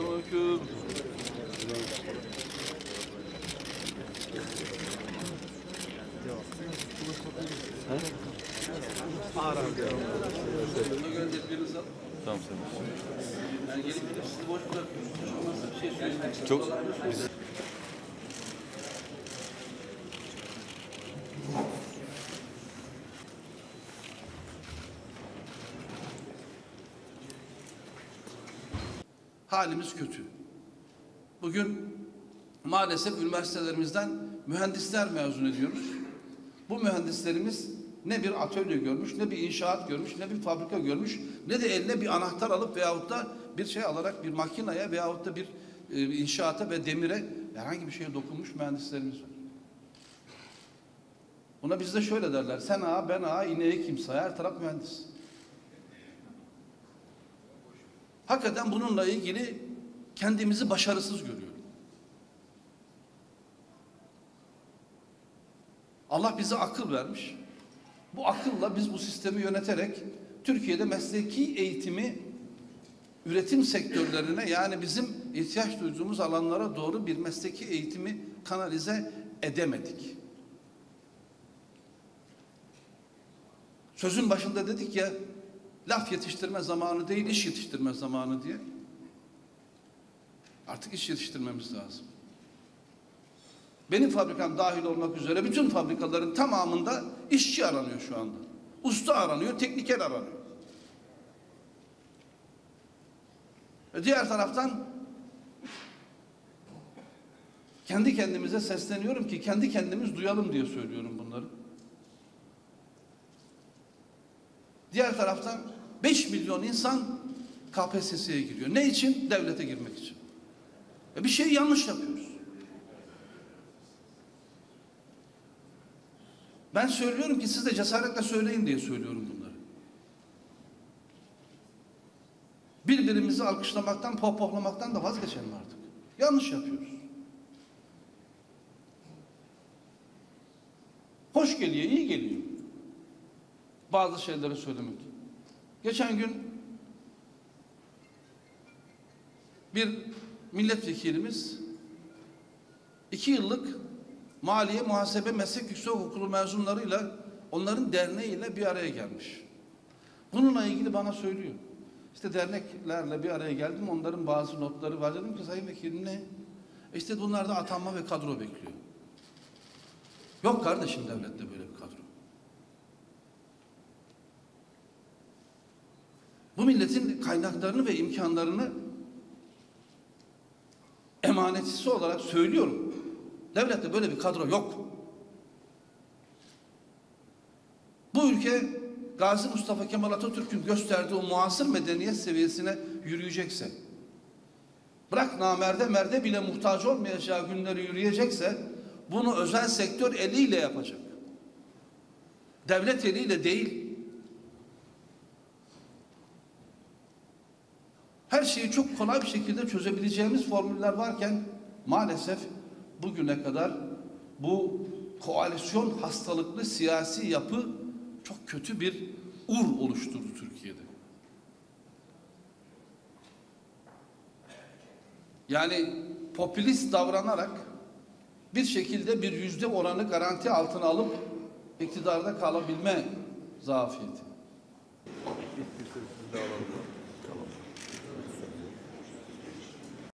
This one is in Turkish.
Selamünaleyküm. Tamam sen. Yani gelip sizi boş bırakıyorsunuz. Nasıl bir şey. Çok biz halimiz kötü. Bugün maalesef üniversitelerimizden mühendisler mezun ediyoruz. Bu mühendislerimiz ne bir atölye görmüş, ne bir inşaat görmüş, ne bir fabrika görmüş, ne de eline bir anahtar alıp veyahut da bir şey alarak bir makineye veyahut da bir e, inşaata ve demire herhangi bir şeye dokunmuş mühendislerimiz var. Buna bizde şöyle derler. Sen ağa, ben ağa, ineği kim sayar? Her taraf mühendis. Hakikaten bununla ilgili kendimizi başarısız görüyorum. Allah bize akıl vermiş. Bu akılla biz bu sistemi yöneterek Türkiye'de mesleki eğitimi üretim sektörlerine yani bizim ihtiyaç duyduğumuz alanlara doğru bir mesleki eğitimi kanalize edemedik. Sözün başında dedik ya laf yetiştirme zamanı değil iş yetiştirme zamanı diye. Artık iş yetiştirmemiz lazım. Benim fabrikam dahil olmak üzere bütün fabrikaların tamamında işçi aranıyor şu anda. Usta aranıyor, tekniker aranıyor. E diğer taraftan kendi kendimize sesleniyorum ki kendi kendimiz duyalım diye söylüyorum bunları. Diğer taraftan 5 milyon insan KPSS'ye giriyor. Ne için? Devlete girmek için. E bir şey yanlış yapıyoruz. Ben söylüyorum ki siz de cesaretle söyleyin diye söylüyorum bunları. Birbirimizi alkışlamaktan, pohpohlamaktan da vazgeçelim artık. Yanlış yapıyoruz. Hoş geliyor, iyi geliyor. Bazı şeyleri söylemek. Geçen gün bir milletvekilimiz iki yıllık Maliye Muhasebe Meslek Yüksekokulu mezunlarıyla onların derneğiyle bir araya gelmiş. Bununla ilgili bana söylüyor. İşte derneklerle bir araya geldim. Onların bazı notları var. Dedim ki Sayın Vekilim ne? E İşte bunlar da atanma ve kadro bekliyor. Yok kardeşim devlette böyle bir kadro. Bu milletin kaynaklarını ve imkanlarını emanetçisi olarak söylüyorum. Devlette böyle bir kadro yok. Bu ülke Gazi Mustafa Kemal Atatürk'ün gösterdiği o muasır medeniyet seviyesine yürüyecekse, bırak namerde merde bile muhtaç olmayacağı günleri yürüyecekse, bunu özel sektör eliyle yapacak. Devlet eliyle değil. Her şeyi çok kolay bir şekilde çözebileceğimiz formüller varken maalesef bugüne kadar bu koalisyon hastalıklı siyasi yapı çok kötü bir ur oluşturdu Türkiye'de. Yani popülist davranarak bir şekilde bir yüzde oranı garanti altına alıp iktidarda kalabilme zafiyeti.